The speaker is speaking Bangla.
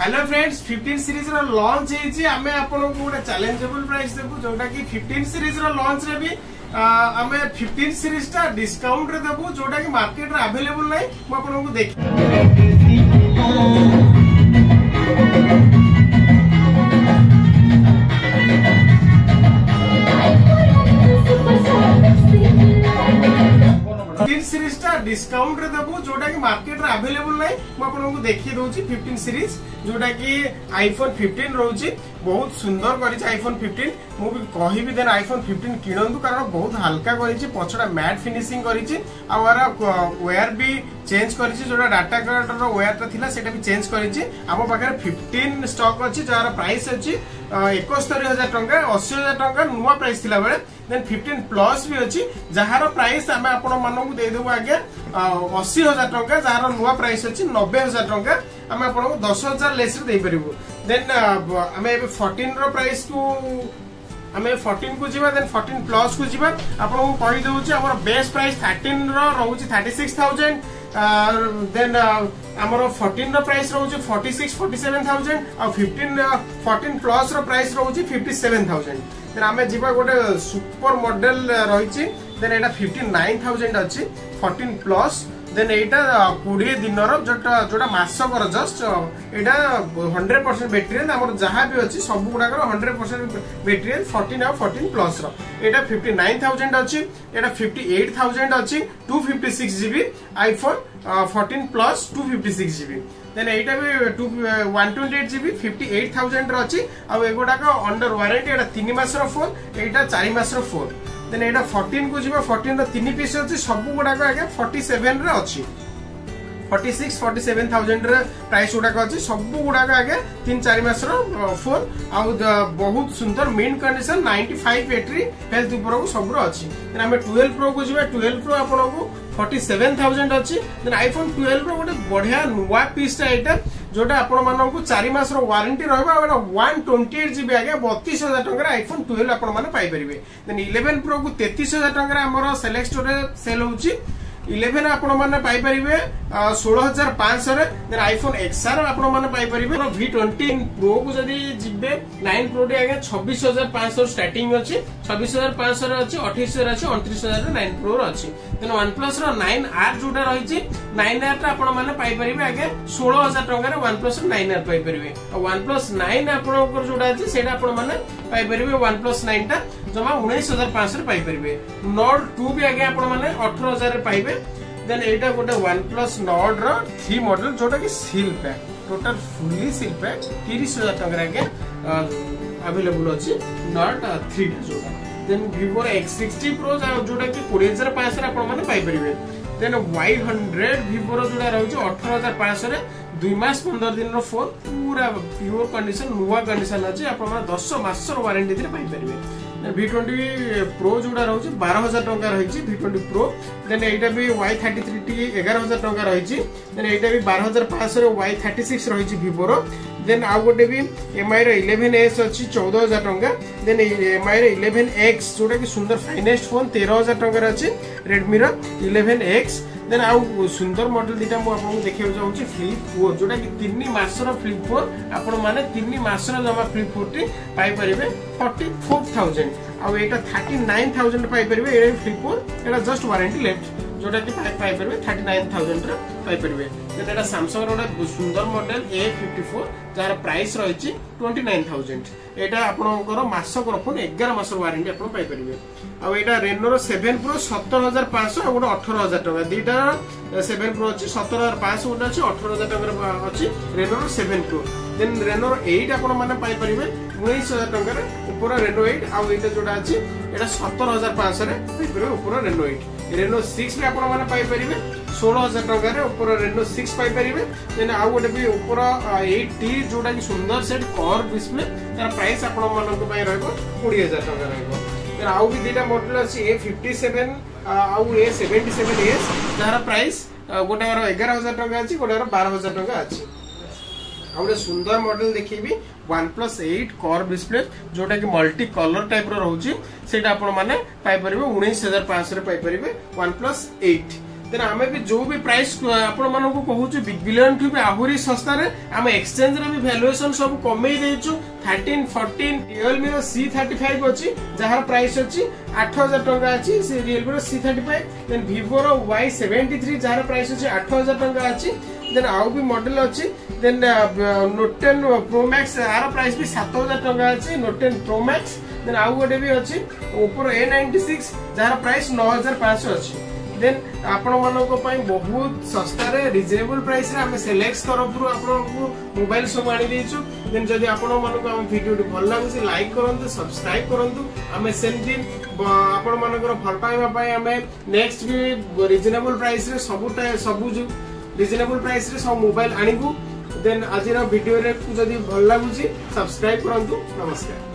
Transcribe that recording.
হ্যালো ফ্রেন্ডস ফিফটিন সিরিজর লঞ্চ হয়েছে আমি আপনার গোটে চ্যালেঞ্জেবল প্রাইস দেবু যেটা কি ফিফটিন সিরিজর লঞ্চরে বি আমি ফিফটিন সিরিজটা ডিসকাউন্টরে দেবু যেটা কি মার্কেটরে আভেলেবল নাই মু আপনার দেখি সিরিজটা ডিসকাউন্টরে দেবু যেটাকি মার্কেটরে আভেলেবল নাই মু আপনাকে দেখিয়ে দেউছি 15 সিরিজ যেটাকি আইফোন 15 রহুছি বহুত সুন্দর করেছে আইফোন 15 মু কহিবি দেন আইফোন 15 কিনন্তু কারণ বহুত হালকা করেছে পছটা ম্যাট ফিনিশিং করেছে আর ওয়্যার বি চেঞ্জ করেছে যেটা ডাটা কার্ডর ওয়্যারটা লা সেটা বি চেঞ্জ করেছে আমার পাখে 15 স্টক আছে যার প্রাইস আছে ଏକସ୍ତରୀ ହଜାର ଟଙ୍କା ଅଶୀ ହଜାର ଟଙ୍କା ନୂଆ ପ୍ରାଇସ୍ ଥିଲାବେଳେ ଦେନ୍ ଫିଫ୍ଟିନ୍ ପ୍ଲସ୍ ବି ଅଛି ଯାହାର ପ୍ରାଇସ୍ ଆମେ ଆପଣମାନଙ୍କୁ ଦେଇଦେବୁ ଆଜ୍ଞା ଅଶୀ ହଜାର ଟଙ୍କା ଯାହାର ନୂଆ ପ୍ରାଇସ୍ ଅଛି ନବେ ହଜାର ଟଙ୍କା ଆମେ ଆପଣଙ୍କୁ ଦଶ ହଜାର ଲେସ୍ରେ ଦେଇପାରିବୁ ଦେନ୍ ଆମେ ଏବେ ଫର୍ଟିନ୍ର ପ୍ରାଇସ୍କୁ ଆମେ ଫର୍ଟିନ୍ କୁ ଯିବା ଦେନ୍ ଫର୍ଟିନ୍ ପ୍ଲସ୍ କୁ ଯିବା ଆପଣଙ୍କୁ କହିଦେଉଛି ଆମର ବେଷ୍ଟ ପ୍ରାଇସ୍ ଥାର୍ଟିନ୍ର ରହୁଛି ଥାର୍ଟି ସିକ୍ସ ଥାଉଜେଣ୍ଡ ଦେନ୍ ଆମର ଫର୍ଟିନ୍ର ପ୍ରାଇସ୍ ରହୁଛି forty six forty seven thousand ଆଉ ଫିଫ୍ଟିନ୍ ଫର୍ଟିନ୍ ପ୍ଲସ୍ର ପ୍ରାଇସ୍ ରହୁଛି ଫିଫ୍ଟି ସେଭେନ୍ ଥାଉଜେଣ୍ଡ ଦେନ୍ ଆମେ ଯିବା ଗୋଟେ ସୁପର ମଡେଲ ରହିଛି ଦେନ୍ ଏଇଟା ଫିଫ୍ଟି ନାଇନ୍ ଥାଉଜେଣ୍ଡ ଅଛି ଫର୍ଟିନ୍ ପ୍ଲସ୍ ଦେନ୍ ଏଇଟା କୋଡ଼ିଏ ଦିନର ଯେଉଁଟା ଯେଉଁଟା ମାସକର ଜଷ୍ଟ ଏଇଟା ହଣ୍ଡ୍ରେଡ଼ ପରସେଣ୍ଟ ବ୍ୟାଟେରିଆଲ୍ ଆମର ଯାହା ବି ଅଛି ସବୁ ଗୁଡ଼ାକର ହଣ୍ଡ୍ରେଡ଼ ପରସେଣ୍ଟ ବ୍ୟାଟେରିଆଲ୍ ଫର୍ଟିନ୍ ଆଉ ଫର୍ଟିନ୍ ପ୍ଲସ୍ର ଏଇଟା ଫିଫ୍ଟି ନାଇନ୍ ଥାଉଜେଣ୍ଡ ଅଛି ଏଇଟା ଫିଫ୍ଟି ଏଇଟ୍ ଥାଉଜେଣ୍ଡ ଅଛି two fifty six GB iPhone fourteen plus two fifty six GB then ଏଇଟା ବି two one twenty eight GB fifty eight ଥାଉଜେଣ୍ଡର ଅଛି ଆଉ ଏଗୁଡ଼ାକ ଅଣ୍ଡର ୱାରେଣ୍ଟି ଏଇଟା ତିନି ମାସର ଫୋନ୍ ଏଇଟା ଚାରି ମାସର ଫୋନ୍ ଦେନ୍ ଏଇଟା ଫର୍ଟିନ୍କୁ ଯିବ ଫର୍ଟିନ୍ର ତିନି ପିସ୍ ଅଛି ସବୁଗୁଡ଼ାକ ଆଜ୍ଞା ଫର୍ଟି ସେଭେନ୍ରେ ଅଛି ଫର୍ଟି ସିକ୍ସ ଫର୍ଟି ସେଭେନ୍ ଥାଉଜେଣ୍ଡରେ ପ୍ରାଇସ୍ ଗୁଡ଼ାକ ଅଛି ସବୁଗୁଡ଼ାକ ଆଜ୍ଞା ତିନି ଚାରି ମାସର ଫୋନ୍ ଆଉ ବହୁତ ସୁନ୍ଦର mint condition ninety five battery health ଉପରକୁ ସବୁର ଅଛି ଦେନ୍ ଆମେ ଟୁଏଲ୍ଭ ପ୍ରୋକୁ ଯିବା ଟୁଏଲ୍ଭ ପ୍ରୋ ଆପଣଙ୍କୁ ଫର୍ଟି ସେଭେନ୍ ଥାଉଜେଣ୍ଡ ଅଛି ଦେନ୍ ଆଇଫୋନ୍ ଟୁଏଲ୍ଭର ଗୋଟେ ବଢ଼ିଆ ନୂଆ ପିସ୍ଟା ଏଇଟା ଯୋଉଟା ଆପଣମାନଙ୍କୁ ଚାରି ମାସର ୱାରେଣ୍ଟି ରହିବ ଆଉ ଏଇଟା ୱାନ୍ ଟ୍ୱେଣ୍ଟି ଏଇଟ୍ ଜିବି ଆଜ୍ଞା ବତିଶ ହଜାର ଟଙ୍କାରେ ଆଇଫୋନ୍ ଟୁଏଲ୍ଭ ଆପଣମାନେ ପାଇପାରିବେ ଦେନ୍ ଇଲେଭେନ୍ ପ୍ରୋକୁ ତେତିଶ ହଜାର ଟଙ୍କାରେ ଆମର ସେଲେକ୍ଟୋରେ ସେଲ୍ ହେଉଛି ইলেভেন আপনার পাইপারে ষোল হাজার পাঁচশে দেন আইফোন এক্সআর আপনার পাইপারে ভি টোয়েন্টি প্রো কু যদি যাবে নাইন প্রোটি আজ্ঞা ছবিশ হাজার পাঁচশো স্টার্টিং অছি ছবিশ হাজার পাঁচশোর অছি অঠেইশ হাজার অছি অণত্রিশ হাজার নাইন প্রোর অছি দেন ওয়ান প্লস র নাইন আর যেটা রয়েছে নাইন আর টা আপনার পাইপারে আজ্ঞা ষোল হাজার টাকার ওয়ান প্লস নাইন আর পাইপারে ওয়ান প্লস নাইন আপনার যেটা আছে সেটা আপনার পাইপারে ওয়ান প্লস নাইন টা ଜମା ଉଣେଇଶ ହଜାର ପାଞ୍ଚଶହରେ ପାଇପାରିବେ ନଡ୍ ଟୁ ବି ଆଜ୍ଞା ଆପଣମାନେ ଅଠର ହଜାରରେ ପାଇବେ ଦେନ୍ ଏଇଟା ଗୋଟେ ୱାନ୍ ପ୍ଲସ୍ ନଡ୍ର ଥ୍ରୀ ମଡେଲ ଯୋଉଟାକି seal pack total fully seal pack ତିରିଶ ହଜାର ଟଙ୍କାରେ ଆଜ୍ଞା ଆଭେଲେବୁଲ ଅଛି ନଡ୍ ଥ୍ରୀଟା ଯୋଉଟା ଦେନ୍ ଭିଭୋର ଏକ୍ସ ସିକ୍ସଟି ପ୍ରୋ ଯୋଉଟାକି କୋଡ଼ିଏ ହଜାର ପାଞ୍ଚଶହରେ ଆପଣମାନେ ପାଇପାରିବେ ଦେନ୍ ୱାଇ ହଣ୍ଡ୍ରେଡ୍ ଭିଭୋର ଯୋଉଟା ରହୁଛି ଅଠର ହଜାର ପାଞ୍ଚଶହରେ ଦୁଇ ମାସ ପନ୍ଦର ଦିନର ଫୋନ୍ ପୁରା ପିଓର କଣ୍ଡିସନ ନୂଆ କଣ୍ଡିସନ ଅଛି ଆପଣମାନେ ଦଶ ମାସର ୱାରେଣ୍ଟି ଏଥିରେ ପାଇପାରିବେ ভি টোয়েন্টি প্রো যেটা রয়েছে বার হাজার টঙ্কা রয়েছে ভি টোয়েন্টি প্রো দেন এইটা B Y thirty three T এগার হাজার টঙ্কা রয়েছে দেন এইটা বি বার হাজার পাঁচশো ওয়াই থার্টি সিক্স রয়েছে ভিভোর দেন আউ গোটে বি এমআই র ইলেভেন এস অছি চৌদ হাজার টঙ্কা দেন এমআই র ইলেভেন এক্স যেটা কি সুন্দর ফাইনেস্ট ফোন তের হাজার টঙ্কার আছে রেডমির ইলেভেন এক্স দেন আউ সুন্দর মডেল দুইটা মু আপনাকে দেখাইବାକୁ চাହୁଁଛି ফ্লিপ ফোর ଯେଉଁଟା କି ତିନି ମାସର ଫ୍ଲିପ ଫୋର୍ ଆପଣମାନେ ତିନି ମାସର ଜମା ଫ୍ଲିପ ଫୋର୍ଟି ପାଇପାରିବେ ଫର୍ଟି ଫୋର୍ ଥାଉଜେଣ୍ଡ आउ यहाँ थर्टी नाइन थाउजेंड पाइपर ये फ्री जस्ट वारंटी लेफ्ट ଯେଉଁଟାକି ପାଇପାରିବେ ଥାର୍ଟି ନାଇନ୍ ଥାଉଜେଣ୍ଡରେ ପାଇପାରିବେ ଦେନ୍ ଏଇଟା ସାମସଙ୍ଗର ଗୋଟେ ସୁନ୍ଦର ମଡେଲ ଏ ଫିଫ୍ଟି ଫୋର୍ ଯାହାର ପ୍ରାଇସ୍ ରହିଛି ଟ୍ୱେଣ୍ଟି ନାଇନ୍ ଥାଉଜେଣ୍ଡ ଏଇଟା ଆପଣଙ୍କର ମାସକର ଫୋନ୍ ଏଗାର ମାସର ୱାରେଣ୍ଟି ଆପଣ ପାଇପାରିବେ ଆଉ ଏଇଟା ରେନୋର ସେଭେନ୍ ପ୍ରୋ ସତର ହଜାର ପାଞ୍ଚଶହ ଆଉ ଗୋଟେ ଅଠର ହଜାର ଟଙ୍କା ଦୁଇଟା ସେଭେନ୍ ପ୍ରୋ ଅଛି ସତର ହଜାର ପାଞ୍ଚଶହ ଗୋଟେ ଅଛି ଅଠର ହଜାର ଟଙ୍କାରେ ଅଛି ରେନୋର ସେଭେନ୍ ପ୍ରୋ ଦେନ୍ ରେନୋର ଏଇଟ୍ ଆପଣମାନେ ପାଇପାରିବେ ଉଣେଇଶ ହଜାର ଟଙ୍କାରେ ଉପର ରେନୋ ଏଇଟ୍ ଆଉ ଏଇଟା ଯେଉଁଟା ଅଛି ଏଇଟା ସତର ହଜାର ପାଞ୍ଚଶହରେ ପାଇପାରିବେ ଉପର ରେନୋ ଏଇଟ୍ ରେନୋ ସିକ୍ସରେ ଆପଣମାନେ ପାଇପାରିବେ ଷୋହଳ ହଜାର ଟଙ୍କାରେ ଉପର ରେନୋ ସିକ୍ସ ପାଇପାରିବେ ଦେନ୍ ଆଉ ଗୋଟେ ବି ଉପର ଏଇଟ୍ ଟି ଯେଉଁଟାକି ସୁନ୍ଦର ସେଟ୍ କର୍ ଡିସପ୍ଲେ ତାର ପ୍ରାଇସ୍ ଆପଣମାନଙ୍କ ପାଇଁ ରହିବ କୋଡ଼ିଏ ହଜାର ଟଙ୍କା ରହିବ ଦେନ୍ ଆଉ ବି ଦୁଇଟା ମଡ଼େଲ୍ ଅଛି ଏ ଫିଫ୍ଟି ସେଭେନ୍ ଆଉ ଏ ସେଭେଣ୍ଟି ସେଭେନ୍ ଏସ୍ ଯାହାର ପ୍ରାଇସ୍ ଗୋଟାକର ଏଗାର ହଜାର ଟଙ୍କା ଅଛି ଗୋଟେ ବାର ହଜାର ଟଙ୍କା ଅଛି ଆଉ ଗୋଟେ ସୁନ୍ଦର ମଡେଲ ଦେଖେଇବି ୱାନ୍ ପ୍ଲସ୍ ଏଇଟ୍ କର୍ ଡିସପ୍ଲେ ଯୋଉଟାକି ମଲ୍ଟି କଲର୍ ଟାଇପ୍ର ରହୁଛି ସେଇଟା ଆପଣମାନେ ପାଇପାରିବେ ଉଣେଇଶ ହଜାର ପାଞ୍ଚଶହରେ ପାଇପାରିବେ ୱାନ୍ ପ୍ଲସ୍ ଏଇଟ୍ ତେଣୁ ଆମେ ବି ଯୋଉ ବି ପ୍ରାଇସ୍ ଆପଣମାନଙ୍କୁ କହୁଛୁ ବିଗ୍ ବିଲିୟନଠୁ ବି ଆହୁରି ଶସ୍ତାରେ ଆମେ ଏକ୍ସଚେଞ୍ଜରେ ବି ଭାଲୁଏସନ୍ ସବୁ କମେଇ ଦେଇଛୁ ଥାର୍ଟିନ୍ ଫର୍ଟିନ୍ রিয়েলমির ସି ଥାର୍ଟି ଫାଇଭ୍ ଅଛି ଯାହାର ପ୍ରାଇସ୍ ଅଛି ଆଠ ହଜାର ଟଙ୍କା ଅଛି ସେ রিয়েলমির ସି ଥାର୍ଟି ଫାଇଭ୍ ଦେନ୍ ଭିଭୋର ୱାଇ ସେଭେଣ୍ଟି ଥ୍ରୀ ଯାହାର ପ୍ରାଇସ୍ ଅଛି ଆଠ ହଜାର ଟଙ୍କା ଅଛି ଦେନ୍ ଆଉ ବି ମଡ଼େଲ୍ ଅଛି then note ten pro max ଆର ପ୍ରାଇସ୍ ବି ସାତ ହଜାର ଟଙ୍କା ଅଛି ନୋଟ୍ ଟେନ୍ ପ୍ରୋମ୍ୟାକ୍ସ ଦେନ୍ ଆଉ ଗୋଟେ ବି ଅଛି ଓପୋର ଏ ନାଇଣ୍ଟି ସିକ୍ସ ଯାହାର ପ୍ରାଇସ୍ ନଅ ହଜାର ପାଞ୍ଚଶହ ଅଛି ଦେନ୍ ଆପଣମାନଙ୍କ ପାଇଁ ବହୁତ ଶସ୍ତାରେ ରିଜନେବୁଲ୍ ପ୍ରାଇସ୍ରେ ଆମେ ସେଲେକ୍ସ ତରଫରୁ ଆପଣଙ୍କୁ ମୋବାଇଲ୍ ସବୁ ଆଣିଦେଇଛୁ ଦେନ୍ ଯଦି ଆପଣମାନଙ୍କୁ ଆମ ଭିଡ଼ିଓଟି ଭଲ ଲାଗୁଛି ଲାଇକ୍ କରନ୍ତୁ ସବସ୍କ୍ରାଇବ୍ କରନ୍ତୁ ଆମେ ସେମିତି ଆପଣମାନଙ୍କର ଭଲ ପାଇବା ପାଇଁ ଆମେ ନେକ୍ସଟ ବି ରିଜନେବୁଲ୍ ପ୍ରାଇସ୍ରେ ସବୁ ସବୁ ରିଜନେବୁଲ୍ ପ୍ରାଇସ୍ରେ ସବୁ ମୋବାଇଲ୍ ଆଣିବୁ ଦେନ୍ ଆଜିର ଭିଡ଼ିଓରେ ଯଦି ଭଲ ଲାଗୁଛି ସବସ୍କ୍ରାଇବ୍ କରନ୍ତୁ ନମସ୍କାର